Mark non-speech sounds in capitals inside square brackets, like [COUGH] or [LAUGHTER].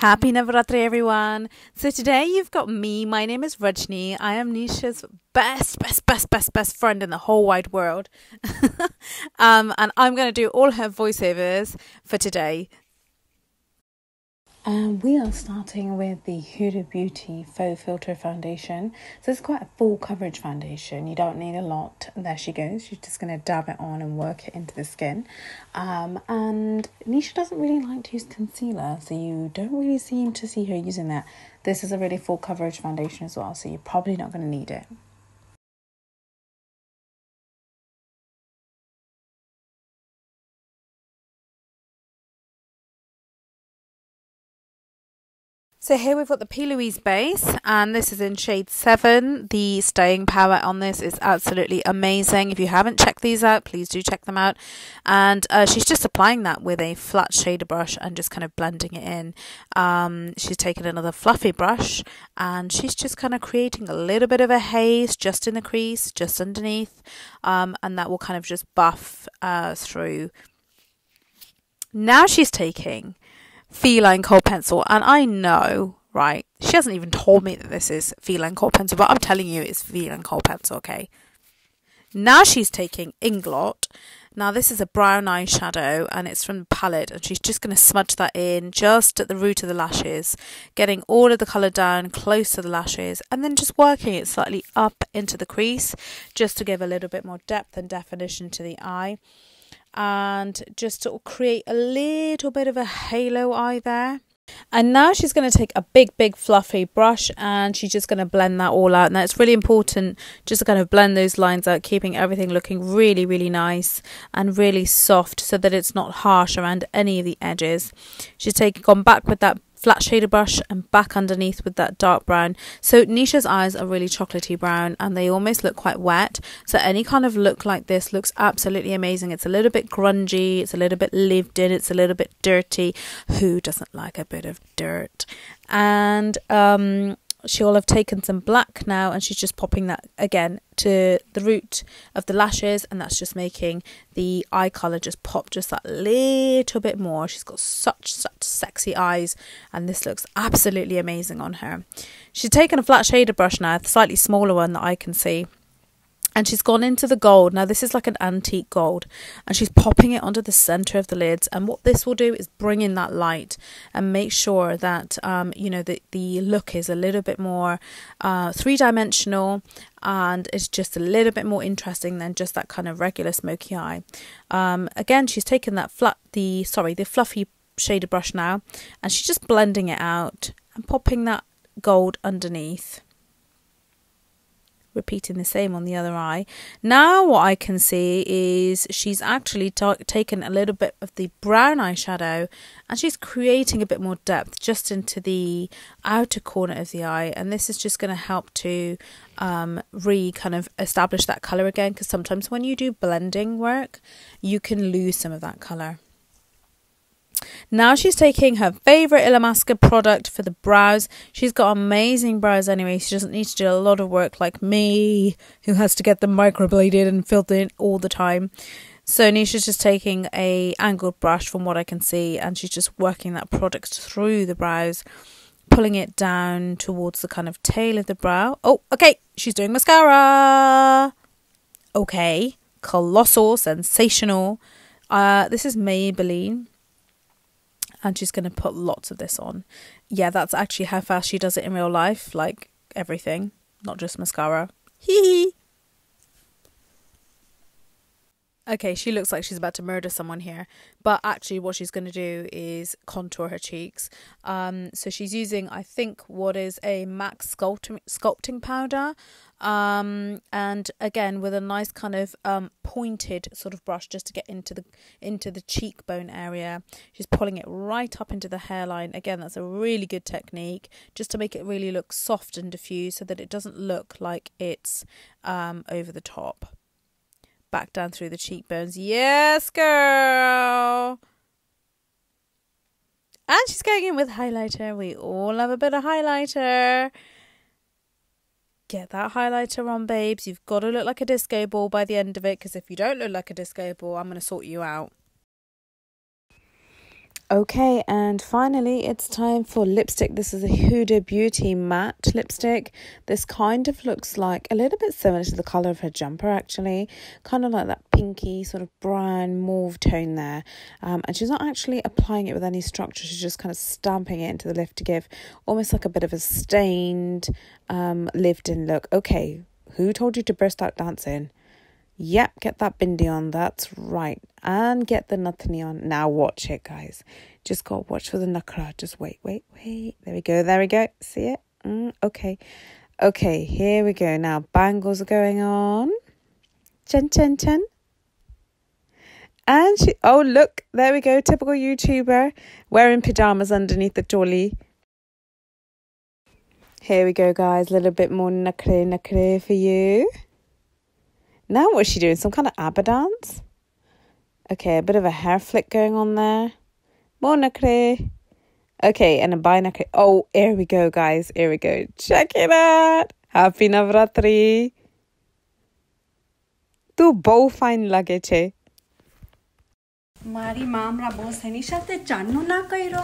Happy Navaratri, everyone. So today you've got me. My name is Rajnee. I am Nisha's best, best, best, best, best friend in the whole wide world. [LAUGHS] um, and I'm going to do all her voiceovers for today. Um, we are starting with the Huda Beauty Faux Filter Foundation. So it's quite a full coverage foundation. You don't need a lot. There she goes. She's just going to dab it on and work it into the skin. Um, and Nisha doesn't really like to use concealer, so you don't really seem to see her using that. This is a really full coverage foundation as well, so you're probably not going to need it. So here we've got the P. Louise base, and this is in shade 7. The staying power on this is absolutely amazing. If you haven't checked these out, please do check them out. And uh, she's just applying that with a flat shader brush and just kind of blending it in. Um, she's taken another fluffy brush, and she's just kind of creating a little bit of a haze just in the crease, just underneath, um, and that will kind of just buff uh, through. Now she's taking feline kohl pencil. And I know, right, she hasn't even told me that this is feline kohl pencil, but I'm telling you it's feline kohl pencil, okay? Now she's taking Inglot. Now this is a brown eyeshadow and it's from the palette and she's just going to smudge that in just at the root of the lashes, getting all of the colour down close to the lashes and then just working it slightly up into the crease just to give a little bit more depth and definition to the eye and just sort of create a little bit of a halo eye there. And now she's going to take a big, big fluffy brush and she's just going to blend that all out. Now it's really important just to kind of blend those lines out, keeping everything looking really, really nice and really soft so that it's not harsh around any of the edges. She's taken gone back with that flat shader brush and back underneath with that dark brown. So Nisha's eyes are really chocolatey brown and they almost look quite wet. So any kind of look like this looks absolutely amazing. It's a little bit grungy, it's a little bit lived in, it's a little bit dirty. Who doesn't like a bit of dirt? And um she'll have taken some black now and she's just popping that again to the root of the lashes and that's just making the eye colour just pop just that little bit more. She's got such such sexy eyes and this looks absolutely amazing on her. She's taken a flat shader brush now a slightly smaller one that I can see and she's gone into the gold. Now, this is like an antique gold, and she's popping it onto the center of the lids. And what this will do is bring in that light and make sure that, um, you know, the, the look is a little bit more uh, three dimensional and it's just a little bit more interesting than just that kind of regular smoky eye. Um, again, she's taken that flat, the sorry, the fluffy shader brush now, and she's just blending it out and popping that gold underneath repeating the same on the other eye. Now what I can see is she's actually taken a little bit of the brown eyeshadow and she's creating a bit more depth just into the outer corner of the eye and this is just going to help to um, re kind of establish that colour again because sometimes when you do blending work you can lose some of that colour. Now she's taking her favourite Illamasqua product for the brows. She's got amazing brows anyway. She doesn't need to do a lot of work like me, who has to get them microbladed and filled in all the time. So Nisha's just taking a angled brush from what I can see and she's just working that product through the brows, pulling it down towards the kind of tail of the brow. Oh, okay, she's doing mascara. Okay, colossal, sensational. Uh, this is Maybelline and she's going to put lots of this on. Yeah, that's actually how fast she does it in real life, like everything, not just mascara. Hee hee. Okay, she looks like she's about to murder someone here, but actually, what she's going to do is contour her cheeks. Um, so she's using, I think, what is a MAC sculpting sculpting powder, um, and again with a nice kind of um pointed sort of brush just to get into the into the cheekbone area. She's pulling it right up into the hairline. Again, that's a really good technique, just to make it really look soft and diffuse, so that it doesn't look like it's um over the top back down through the cheekbones. Yes, girl. And she's going in with highlighter. We all love a bit of highlighter. Get that highlighter on, babes. You've got to look like a disco ball by the end of it because if you don't look like a disco ball, I'm going to sort you out. Okay, and finally, it's time for lipstick. This is a Huda Beauty matte lipstick. This kind of looks like a little bit similar to the color of her jumper, actually, kind of like that pinky sort of brown mauve tone there. Um, and she's not actually applying it with any structure, she's just kind of stamping it into the lift to give almost like a bit of a stained, um, lived in look. Okay, who told you to burst out dancing? Yep, get that bindi on. That's right. And get the nathani on. Now watch it, guys. Just got to watch for the nakra. Just wait, wait, wait. There we go. There we go. See it? Mm, okay. Okay, here we go. Now bangles are going on. Chen, chen, chen. And she, oh, look, there we go. Typical YouTuber wearing pajamas underneath the dolly. Here we go, guys. A little bit more nakre, nakre for you. Now what's she doing? Some kind of ABBA dance? Okay, a bit of a hair flick going on there. Monacre. Okay, and a binacre. Oh, here we go, guys. Here we go. Check it out. Happy Navratri. તું બહુ fine લાગે છે મારી મા હમણાં બહુ એની સાથે ચાંદનો ના કર્યો